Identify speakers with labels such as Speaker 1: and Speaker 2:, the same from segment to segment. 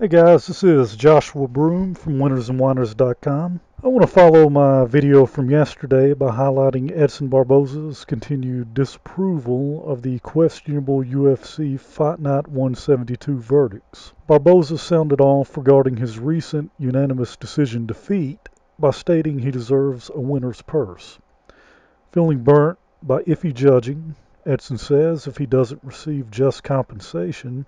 Speaker 1: Hey guys, this is Joshua Broom from winnersandwhiners.com. I want to follow my video from yesterday by highlighting Edson Barboza's continued disapproval of the questionable UFC Fight Night 172 verdicts. Barboza sounded off regarding his recent unanimous decision defeat by stating he deserves a winner's purse. Feeling burnt by iffy judging, Edson says if he doesn't receive just compensation,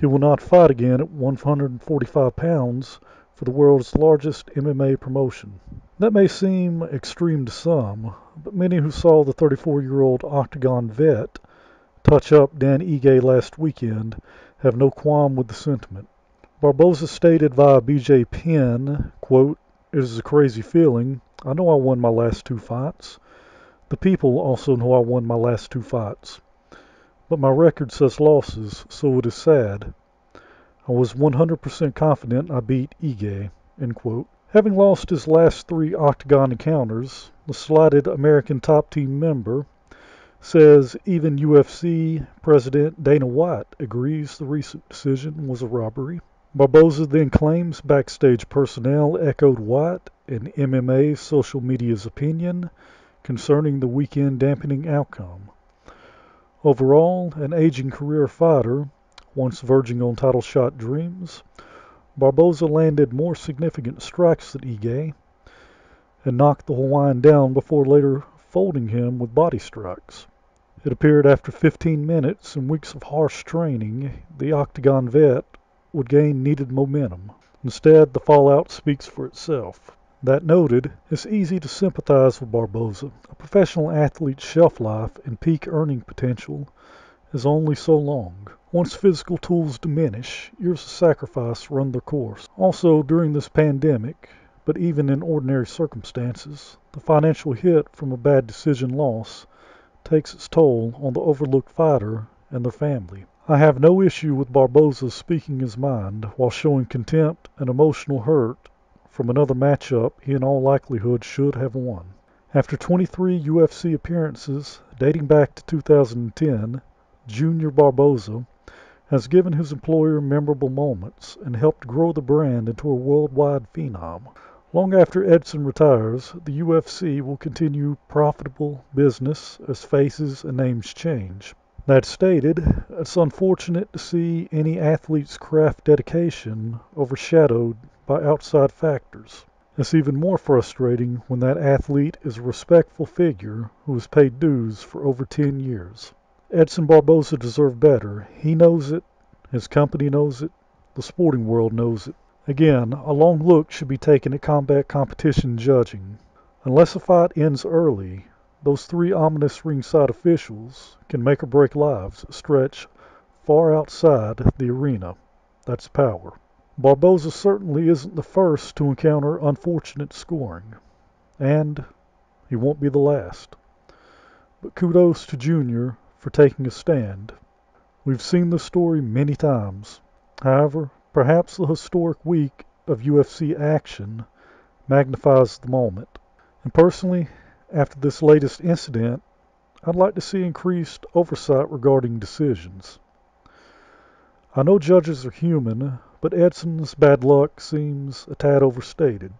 Speaker 1: he will not fight again at 145 pounds for the world's largest MMA promotion. That may seem extreme to some, but many who saw the 34 year old Octagon vet touch up Dan Ige last weekend have no qualm with the sentiment. Barboza stated via BJ Penn, quote, It is a crazy feeling. I know I won my last two fights. The people also know I won my last two fights but my record says losses, so it is sad. I was 100% confident I beat Ige. Having lost his last three Octagon encounters, the slighted American top team member says even UFC President Dana White agrees the recent decision was a robbery. Barboza then claims backstage personnel echoed White and MMA social media's opinion concerning the weekend dampening outcome. Overall, an aging career fighter, once verging on title shot dreams, Barboza landed more significant strikes than Ige and knocked the Hawaiian down before later folding him with body strikes. It appeared after 15 minutes and weeks of harsh training, the Octagon vet would gain needed momentum. Instead, the fallout speaks for itself. That noted, it's easy to sympathize with Barboza. A professional athlete's shelf life and peak earning potential is only so long. Once physical tools diminish, years of sacrifice run their course. Also, during this pandemic, but even in ordinary circumstances, the financial hit from a bad decision loss takes its toll on the overlooked fighter and their family. I have no issue with Barboza speaking his mind while showing contempt and emotional hurt from another matchup he in all likelihood should have won. After 23 UFC appearances dating back to 2010, Junior Barboza has given his employer memorable moments and helped grow the brand into a worldwide phenom. Long after Edson retires, the UFC will continue profitable business as faces and names change. That stated, it's unfortunate to see any athlete's craft dedication overshadowed by outside factors. It's even more frustrating when that athlete is a respectful figure who has paid dues for over 10 years. Edson Barboza deserved better. He knows it, his company knows it, the sporting world knows it. Again, a long look should be taken at combat competition judging. Unless a fight ends early, those three ominous ringside officials can make or break lives stretch far outside the arena. That's power. Barboza certainly isn't the first to encounter unfortunate scoring, and he won't be the last. But kudos to Junior for taking a stand. We've seen the story many times. However, perhaps the historic week of UFC action magnifies the moment. And personally, after this latest incident, I'd like to see increased oversight regarding decisions. I know judges are human, but Edson's bad luck seems a tad overstated.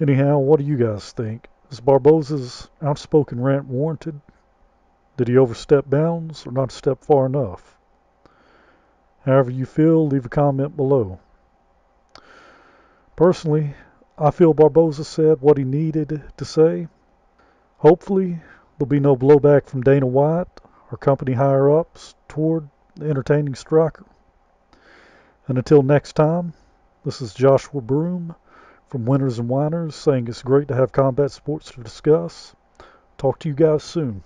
Speaker 1: Anyhow, what do you guys think? Is Barboza's outspoken rant warranted? Did he overstep bounds or not step far enough? However you feel, leave a comment below. Personally, I feel Barboza said what he needed to say. Hopefully, there'll be no blowback from Dana White or company higher ups toward the entertaining striker. And until next time, this is Joshua Broom from Winners and Whiners saying it's great to have combat sports to discuss. Talk to you guys soon.